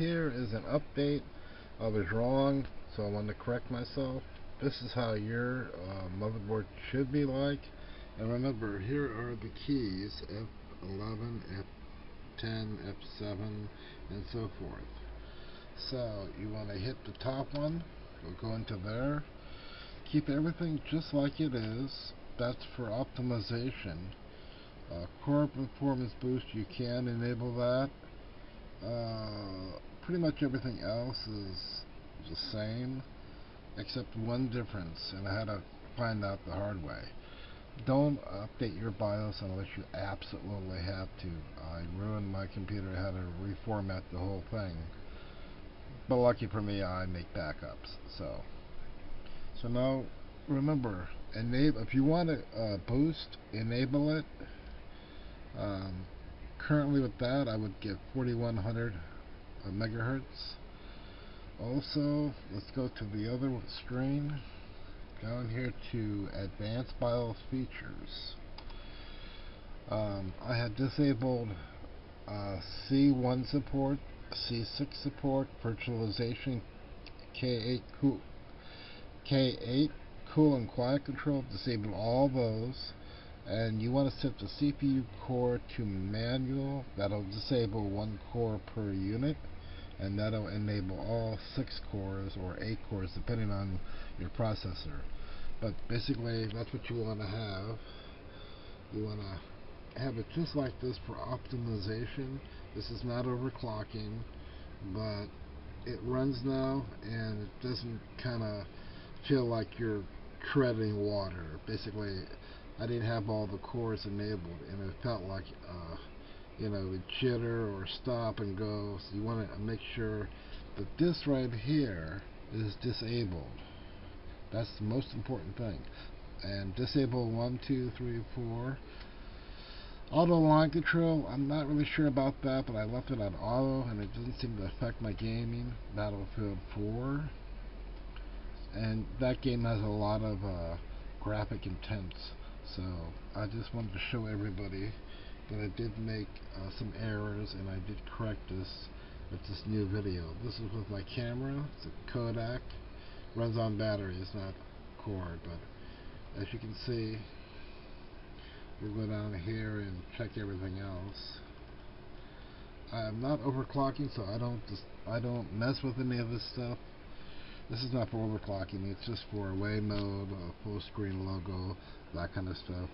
Here is an update. I was wrong, so I want to correct myself. This is how your uh, motherboard should be like. And remember, here are the keys, F11, F10, F7, and so forth. So, you want to hit the top one, we'll go into there. Keep everything just like it is. That's for optimization. Uh, core performance boost, you can enable that. Uh, pretty much everything else is the same except one difference and I had to find out the hard way. Don't update your BIOS unless you absolutely have to. I ruined my computer I had to reformat the whole thing. But lucky for me I make backups so. So now remember enable if you want to uh, boost enable it. Um, currently with that I would get 4100 uh, megahertz. Also let's go to the other screen. Down here to advanced BIOS features. Um, I have disabled uh, C1 support C6 support virtualization K8 cool K8 cool and quiet control disable all those. And you want to set the CPU core to manual that'll disable one core per unit and that'll enable all six cores or eight cores depending on your processor. But basically that's what you want to have. You want to have it just like this for optimization. This is not overclocking but it runs now and it doesn't kind of feel like you're treading water. Basically I didn't have all the cores enabled and it felt like uh, you know the jitter or stop and go. So you want to make sure that this right here is disabled. That's the most important thing. And disable one two three four. Auto line control I'm not really sure about that but I left it on auto and it doesn't seem to affect my gaming. Battlefield 4 and that game has a lot of uh, graphic intents. So I just wanted to show everybody that I did make uh, some errors and I did correct this with this new video. This is with my camera. It's a Kodak. Runs on battery. It's not cord, but as you can see, we'll go down here and check everything else. I'm not overclocking, so I don't just I don't mess with any of this stuff. This is not for overclocking, it's just for away mode, full screen logo, that kind of stuff.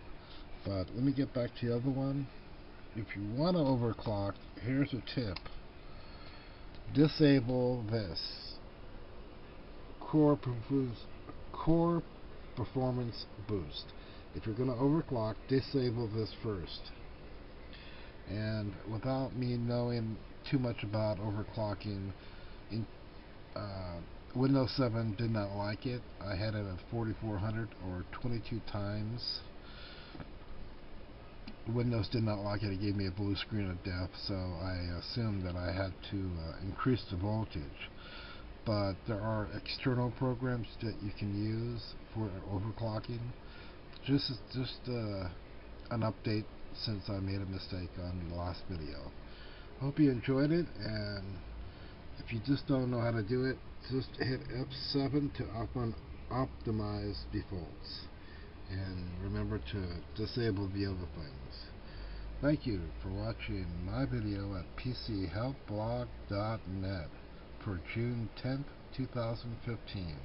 But let me get back to the other one. If you want to overclock, here's a tip. Disable this. Core, core performance boost. If you're going to overclock, disable this first. And without me knowing too much about overclocking, in, uh, Windows 7 did not like it. I had it at 4400 or 22 times. Windows did not like it. It gave me a blue screen of death, so I assumed that I had to uh, increase the voltage. But there are external programs that you can use for overclocking. Just, is just uh, an update since I made a mistake on the last video. Hope you enjoyed it, and if you just don't know how to do it, just hit F7 to optimize defaults. And remember to disable the other things. Thank you for watching my video at PCHelpBlog.net for June 10th, 2015.